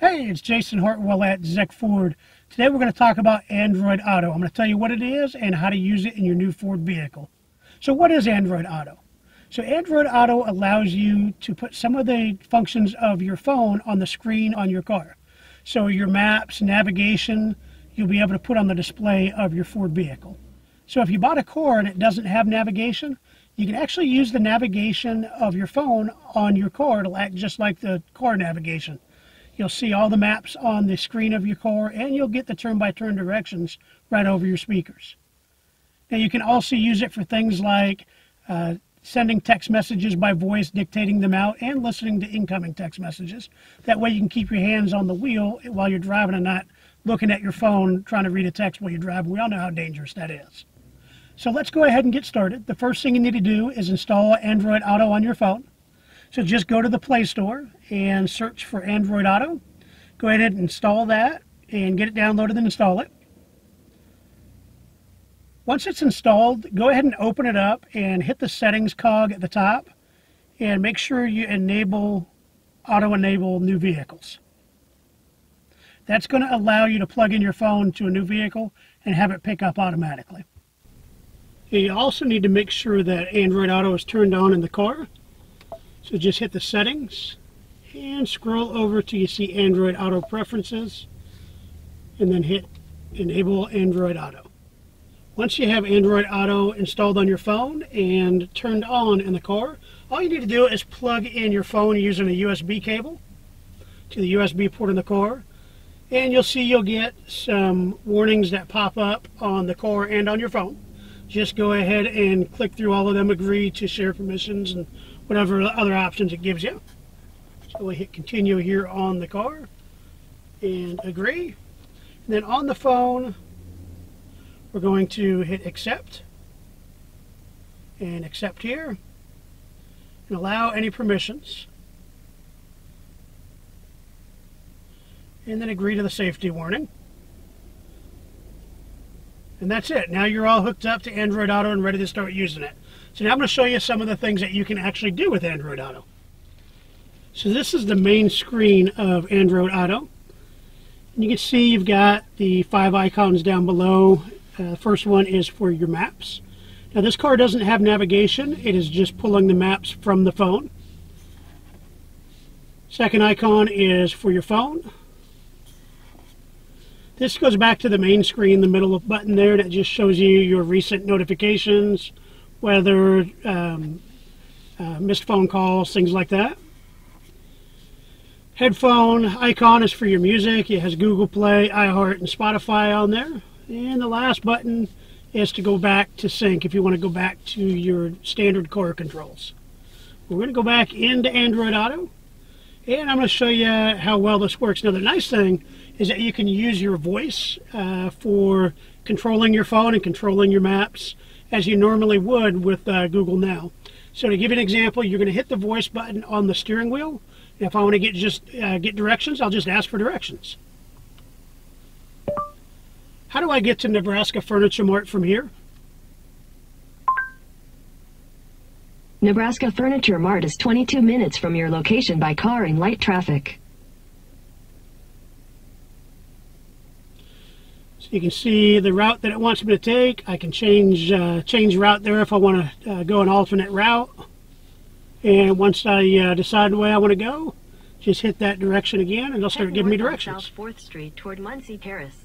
Hey, it's Jason Hartwell at Zeck Ford. Today we're going to talk about Android Auto. I'm going to tell you what it is and how to use it in your new Ford vehicle. So what is Android Auto? So Android Auto allows you to put some of the functions of your phone on the screen on your car. So your maps, navigation, you'll be able to put on the display of your Ford vehicle. So if you bought a car and it doesn't have navigation, you can actually use the navigation of your phone on your car to act just like the car navigation. You'll see all the maps on the screen of your car and you'll get the turn-by-turn directions right over your speakers. Now you can also use it for things like uh, sending text messages by voice, dictating them out, and listening to incoming text messages. That way you can keep your hands on the wheel while you're driving and not looking at your phone trying to read a text while you're driving. We all know how dangerous that is. So let's go ahead and get started. The first thing you need to do is install Android Auto on your phone. So just go to the Play Store and search for Android Auto. Go ahead and install that and get it downloaded and install it. Once it's installed, go ahead and open it up and hit the settings cog at the top and make sure you enable auto enable new vehicles. That's going to allow you to plug in your phone to a new vehicle and have it pick up automatically. You also need to make sure that Android Auto is turned on in the car so just hit the settings and scroll over till you see Android Auto Preferences and then hit Enable Android Auto. Once you have Android Auto installed on your phone and turned on in the car, all you need to do is plug in your phone using a USB cable to the USB port in the car and you'll see you'll get some warnings that pop up on the car and on your phone. Just go ahead and click through all of them, agree to share permissions and whatever other options it gives you. So we hit continue here on the car and agree. And then on the phone, we're going to hit accept and accept here and allow any permissions. And then agree to the safety warning. And that's it. Now you're all hooked up to Android Auto and ready to start using it. So now I'm going to show you some of the things that you can actually do with Android Auto. So this is the main screen of Android Auto. And you can see you've got the five icons down below. Uh, first one is for your maps. Now this car doesn't have navigation. It is just pulling the maps from the phone. Second icon is for your phone. This goes back to the main screen, the middle button there that just shows you your recent notifications, weather, um, uh, missed phone calls, things like that. Headphone icon is for your music. It has Google Play, iHeart, and Spotify on there. And the last button is to go back to sync if you want to go back to your standard car controls. We're going to go back into Android Auto. And I'm going to show you how well this works. Now the nice thing is that you can use your voice uh, for controlling your phone and controlling your maps as you normally would with uh, Google Now. So to give you an example, you're going to hit the voice button on the steering wheel. If I want to get just uh, get directions, I'll just ask for directions. How do I get to Nebraska Furniture Mart from here? Nebraska Furniture Mart is 22 minutes from your location by car in light traffic. You can see the route that it wants me to take. I can change uh, change route there if I want to uh, go an alternate route. And once I uh, decide the way I want to go, just hit that direction again and it'll start giving me directions. South 4th Street toward Muncie Terrace.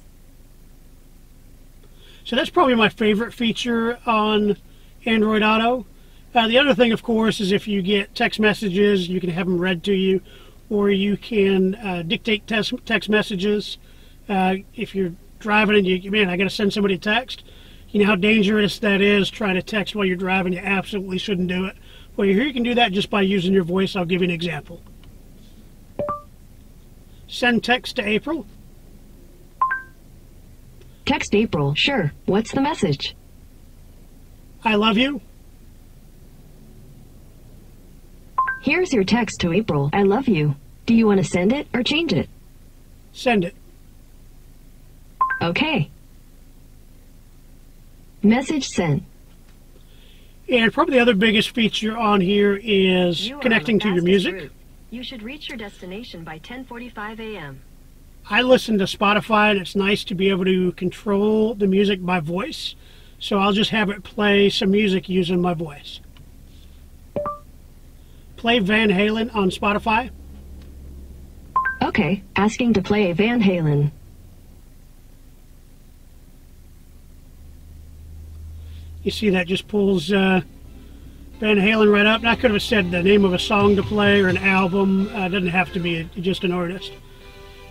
So that's probably my favorite feature on Android Auto. Uh, the other thing, of course, is if you get text messages, you can have them read to you, or you can uh, dictate text, text messages. Uh, if you're driving and you, man, I got to send somebody a text. You know how dangerous that is trying to text while you're driving. You absolutely shouldn't do it. Well, here you can do that just by using your voice. I'll give you an example. Send text to April. Text April, sure. What's the message? I love you. Here's your text to April. I love you. Do you want to send it or change it? Send it. Okay. Message sent. And probably the other biggest feature on here is You connecting to your music. route. You should reach your destination by 10:45 a.m. I listen to Spotify and it's nice to be able to control the music by voice. So I'll just have it play some music using my voice. Play Van Halen on Spotify. Okay, asking to play Van Halen. You see that just pulls uh, Van Halen right up. And I could have said the name of a song to play or an album. Uh, doesn't have to be just an artist.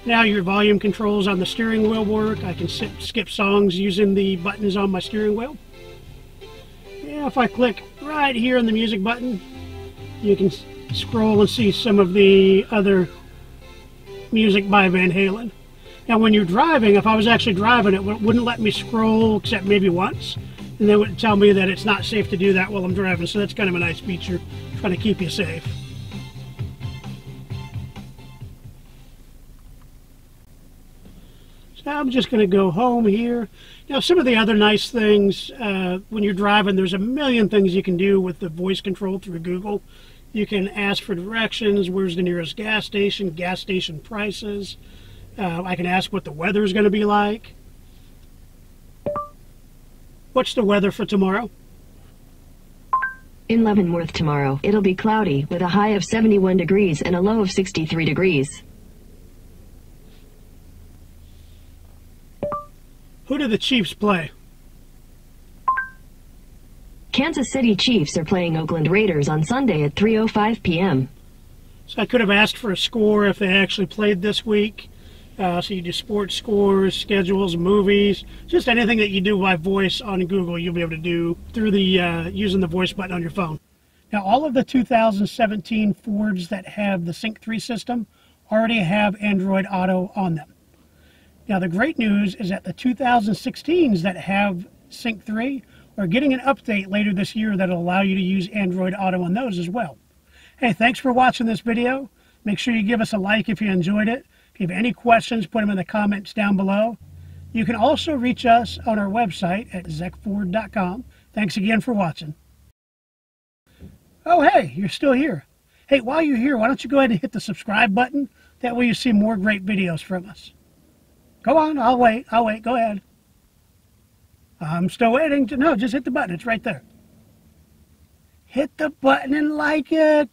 Now your volume controls on the steering wheel work. I can sit, skip songs using the buttons on my steering wheel. Yeah, if I click right here on the music button, you can scroll and see some of the other music by Van Halen. Now when you're driving, if I was actually driving, it wouldn't let me scroll except maybe once. And they would tell me that it's not safe to do that while I'm driving. So that's kind of a nice feature, trying to keep you safe. So I'm just going to go home here. Now, some of the other nice things, uh, when you're driving, there's a million things you can do with the voice control through Google. You can ask for directions, where's the nearest gas station, gas station prices. Uh, I can ask what the weather is going to be like. What's the weather for tomorrow? In Leavenworth tomorrow, it'll be cloudy with a high of 71 degrees and a low of 63 degrees. Who do the Chiefs play? Kansas City Chiefs are playing Oakland Raiders on Sunday at 3:05 p.m. So I could have asked for a score if they actually played this week. Uh, so you do sports scores, schedules, movies, just anything that you do by voice on Google, you'll be able to do through the uh, using the voice button on your phone. Now, all of the 2017 Fords that have the Sync 3 system already have Android Auto on them. Now, the great news is that the 2016s that have Sync 3 are getting an update later this year that'll allow you to use Android Auto on those as well. Hey, thanks for watching this video. Make sure you give us a like if you enjoyed it. If you have any questions, put them in the comments down below. You can also reach us on our website at zeckford.com. Thanks again for watching. Oh, hey, you're still here. Hey, while you're here, why don't you go ahead and hit the subscribe button? That way you see more great videos from us. Go on, I'll wait. I'll wait. Go ahead. I'm still waiting. To, no, just hit the button. It's right there. Hit the button and like it.